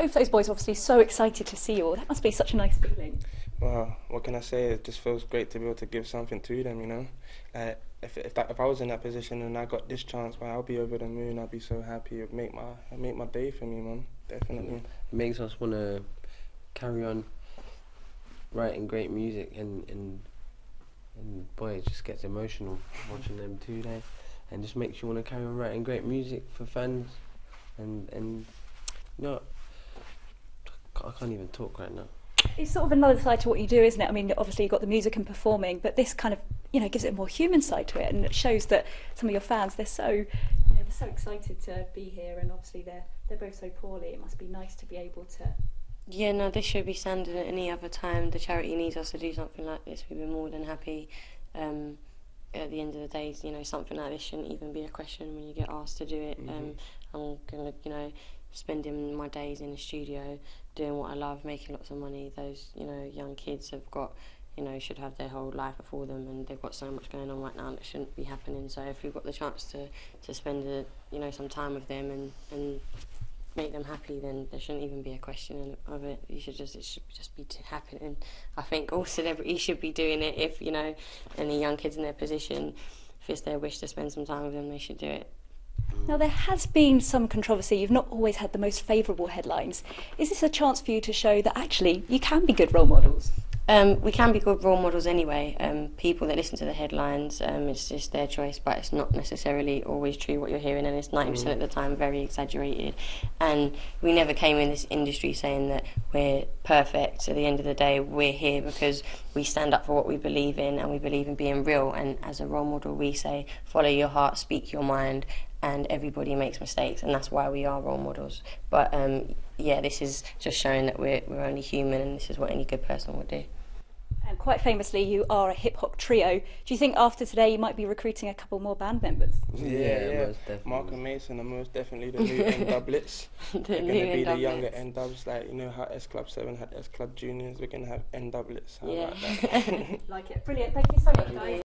both those boys are obviously so excited to see you all. That must be such a nice feeling. Well, what can I say? It just feels great to be able to give something to them, you know. Uh, if if, that, if I was in that position and I got this chance, well, I'll be over the moon. I'll be so happy. It'd make my it'd make my day for me, man. Definitely. It makes us want to carry on writing great music, and and and boy, it just gets emotional watching them two there, and just makes you want to carry on writing great music for fans, and and you know, I can't even talk right now. It's sort of another side to what you do, isn't it? I mean, obviously you've got the music and performing, but this kind of, you know, gives it a more human side to it, and it shows that some of your fans they're so, you know, they're so excited to be here, and obviously they're they're both so poorly. It must be nice to be able to. Yeah, no, this should be standard at any other time. The charity needs us to do something like this. We'd be more than happy. Um, at the end of the day, you know, something like this shouldn't even be a question when you get asked to do it. Um, I'm gonna, you know, spending my days in the studio doing what I love, making lots of money. Those, you know, young kids have got, you know, should have their whole life before them and they've got so much going on right now that shouldn't be happening. So if you've got the chance to, to spend, a, you know, some time with them and, and make them happy, then there shouldn't even be a question of it. You should just, it should just be happening. I think all celebrities should be doing it if, you know, any young kids in their position, if it's their wish to spend some time with them, they should do it. Now there has been some controversy. You've not always had the most favourable headlines. Is this a chance for you to show that actually you can be good role models? Um, we can be good role models anyway. Um, people that listen to the headlines, um, it's just their choice, but it's not necessarily always true what you're hearing, and it's 90% of the time very exaggerated. And we never came in this industry saying that we're perfect. At the end of the day, we're here because we stand up for what we believe in, and we believe in being real. And as a role model, we say, follow your heart, speak your mind, and everybody makes mistakes, and that's why we are role models. But um, yeah, this is just showing that we're, we're only human, and this is what any good person would do. And quite famously, you are a hip hop trio. Do you think after today you might be recruiting a couple more band members? Yeah, Yeah, yeah. most definitely. Mark and Mason are most definitely the new N doublets. The They're gonna be the younger. N-Dubz, like you know how S Club Seven had S Club Juniors. We're gonna have N doublets. How Yeah. about that? Like it. Brilliant. Thank you so much, guys.